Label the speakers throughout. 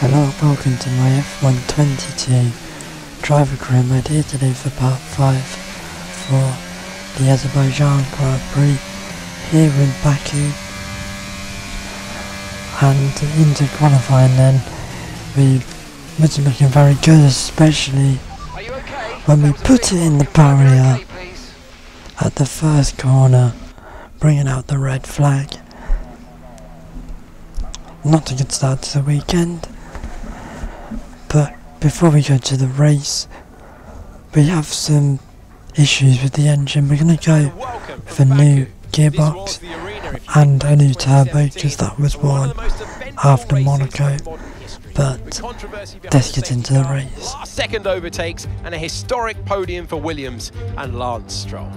Speaker 1: Hello, welcome to my F122 driver mode here today for part 5 for the Azerbaijan Grand Prix here in Baku. And into qualifying then we wasn't looking very good especially when we put it in the barrier at the first corner bringing out the red flag. Not a good start to the weekend before we go to the race, we have some issues with the engine. We're going to go with a new gearbox and a new turbo because that was one after Monaco. But let's get into the race.
Speaker 2: Second overtakes and a historic podium for Williams and Lance Stroll.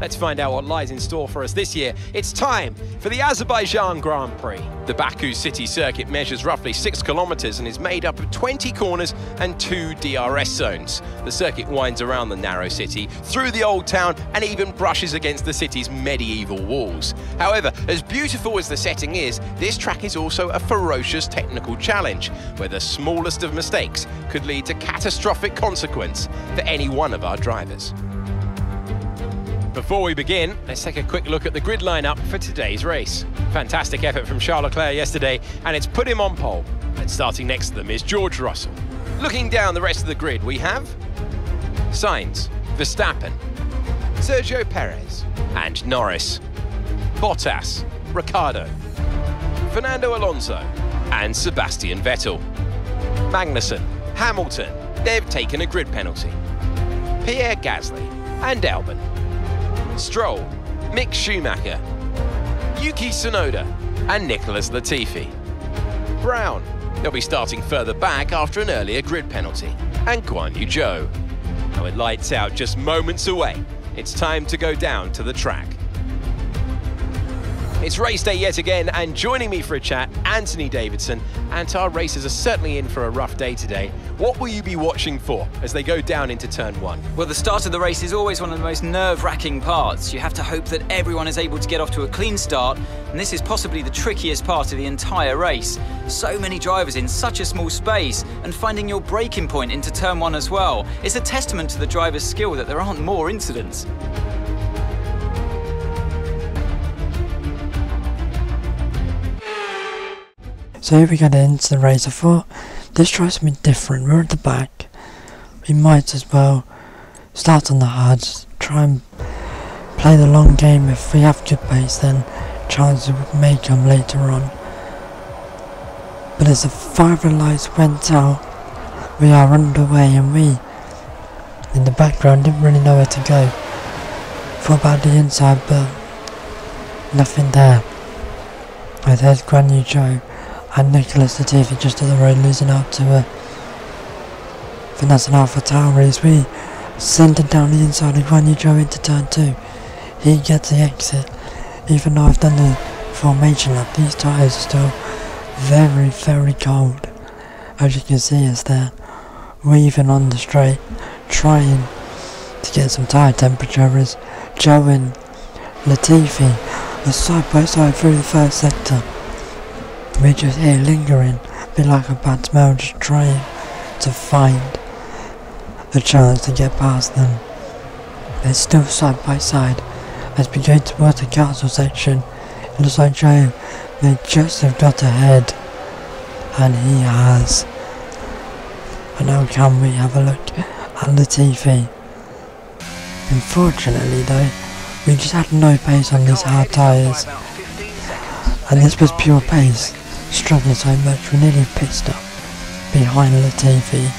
Speaker 2: Let's find out what lies in store for us this year. It's time for the Azerbaijan Grand Prix. The Baku city circuit measures roughly 6 kilometres and is made up of 20 corners and two DRS zones. The circuit winds around the narrow city, through the old town, and even brushes against the city's medieval walls. However, as beautiful as the setting is, this track is also a ferocious technical challenge, where the smallest of mistakes could lead to catastrophic consequence for any one of our drivers. Before we begin, let's take a quick look at the grid lineup for today's race. Fantastic effort from Charles Leclerc yesterday, and it's put him on pole. And starting next to them is George Russell. Looking down the rest of the grid, we have Sainz, Verstappen, Sergio Perez, and Norris, Bottas, Ricciardo, Fernando Alonso, and Sebastian Vettel. Magnussen, Hamilton, they've taken a grid penalty. Pierre Gasly and Albon Stroll, Mick Schumacher, Yuki Tsunoda, and Nicholas Latifi. Brown, they'll be starting further back after an earlier grid penalty, and Guan Yu Zhou. Now it lights out just moments away. It's time to go down to the track. It's race day yet again, and joining me for a chat, Anthony Davidson. And our racers are certainly in for a rough day today. What will you be watching for as they go down into turn one?
Speaker 3: Well, the start of the race is always one of the most nerve-wracking parts. You have to hope that everyone is able to get off to a clean start, and this is possibly the trickiest part of the entire race. So many drivers in such a small space, and finding your braking point into turn one as well. It's a testament to the driver's skill that there aren't more incidents.
Speaker 1: So we get into the. I thought this tries to be different. We're at the back. We might as well start on the hards, try and play the long game. If we have good pace, then chances may come later on. But as the fire lights went out, we are underway and we, in the background, didn't really know where to go. Thought about the inside, but nothing there. Oh, there's Yu Zhou and Nicholas Latifi just to the road losing out to uh, Vanessa Alpha Tauri as we send it down the inside of Guan Yu into turn 2. He gets the exit. Even though I've done the formation lap, these tyres are still very, very cold. As you can see as they're weaving on the straight, trying to get some tyre temperature as Zhou and Latifi are side by side through the first sector. We're just here lingering, a bit like a bad smell, just trying to find a chance to get past them. They're still side by side as we go towards the castle section. It looks like Zhou may just have got ahead, and he has. And now can we have a look at the TV? Unfortunately though, we just had no pace on these hard tyres, and this was pure pace struggling so much we nearly pit stop behind Latifi.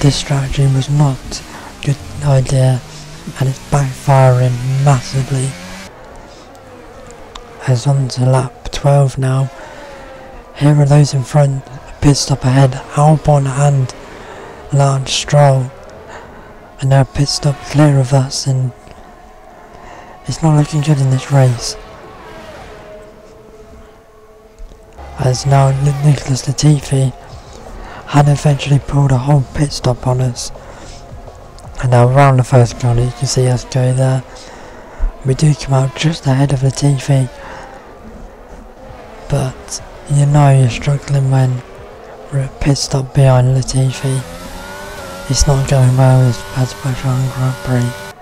Speaker 1: This strategy was not a good idea and it's backfiring massively. As on to lap 12 now. Here are those in front, pit stop ahead, Albon and Lance Stroll. And now pit stop clear of us and it's not looking good in this race. As now Nicholas Latifi had eventually pulled a whole pit stop on us. And now around the first corner you can see us go there. We do come out just ahead of Latifi. But you know you're struggling when we're a pit stop behind Latifi. It's not going well with Azerbaijan Grand Prix.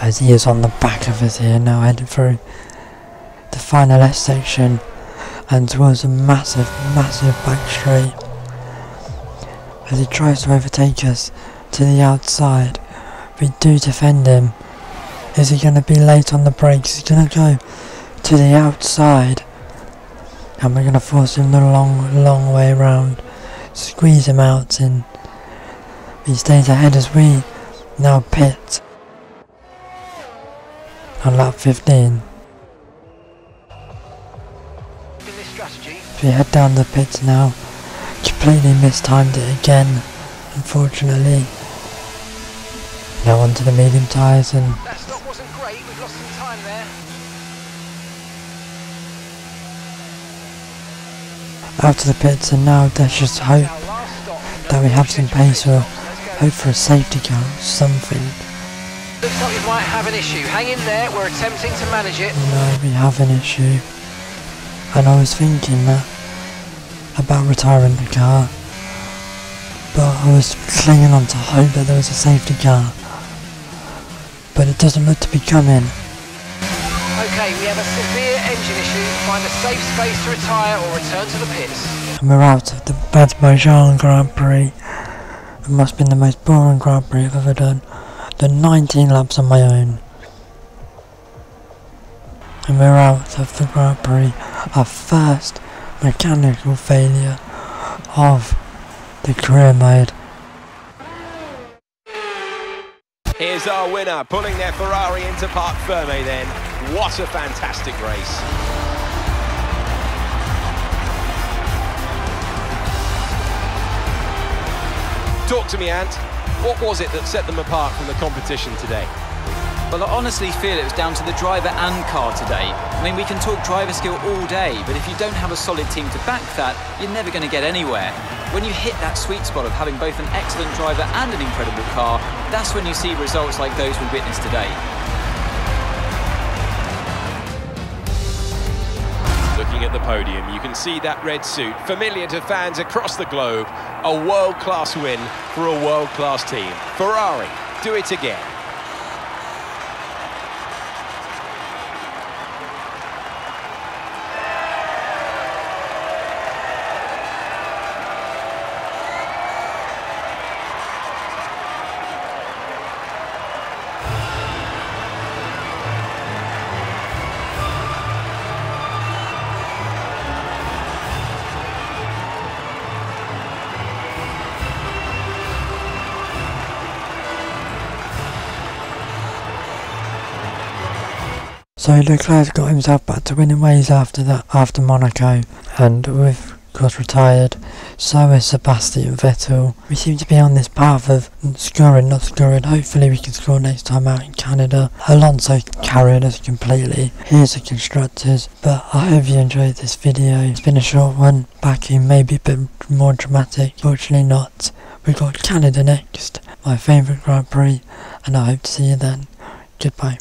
Speaker 1: As he is on the back of us here now heading through the final S section and towards a massive, massive back straight. As he tries to overtake us to the outside. We do defend him. Is he going to be late on the brakes? He's going to go to the outside. And we're going to force him the long, long way around. Squeeze him out and he stays ahead as we now pit on lap 15. We head down the pits now. Completely mistimed it again, unfortunately. Now onto the medium tyres and
Speaker 4: That stop wasn't great, we've lost some time there.
Speaker 1: out to the pits and now let's just hope
Speaker 4: Our last stop.
Speaker 1: that we have some pace or hope for a safety car or something.
Speaker 4: Looks like we might have an issue. Hang in there, we're attempting to manage it.
Speaker 1: No, we have an issue. And I was thinking that about retiring the car. But I was clinging on to hope that there was a safety car. But it doesn't look to be coming.
Speaker 4: Okay, we have a severe engine issue. Find a safe space to retire or return to the pits.
Speaker 1: And we're out of the Azerbaijan Grand Prix. It must have been the most boring Grand Prix I've ever done. Done 19 laps on my own. And we're out of the Grand Prix. Our first mechanical failure of the career mode.
Speaker 2: Here's our winner, pulling their Ferrari into Parc Ferme then. What a fantastic race. Talk to me, Ant. What was it that set them apart from the competition today?
Speaker 3: Well, I honestly feel it was down to the driver and car today. I mean, we can talk driver skill all day, but if you don't have a solid team to back that, you're never going to get anywhere. When you hit that sweet spot of having both an excellent driver and an incredible car, that's when you see results like those we witnessed today.
Speaker 2: Looking at the podium, you can see that red suit, familiar to fans across the globe. A world-class win for a world-class team. Ferrari, do it again.
Speaker 1: So Leclerc got himself back to winning ways after that, after Monaco, and with course retired. So is Sebastian Vettel. We seem to be on this path of scoring, not scoring. Hopefully we can score next time out in Canada. Alonso carried us completely. Here's the constructors. But I hope you enjoyed this video. It's been a short one. Back in maybe a bit more dramatic. Fortunately not. We've got Canada next. My favourite Grand Prix. And I hope to see you then. Goodbye.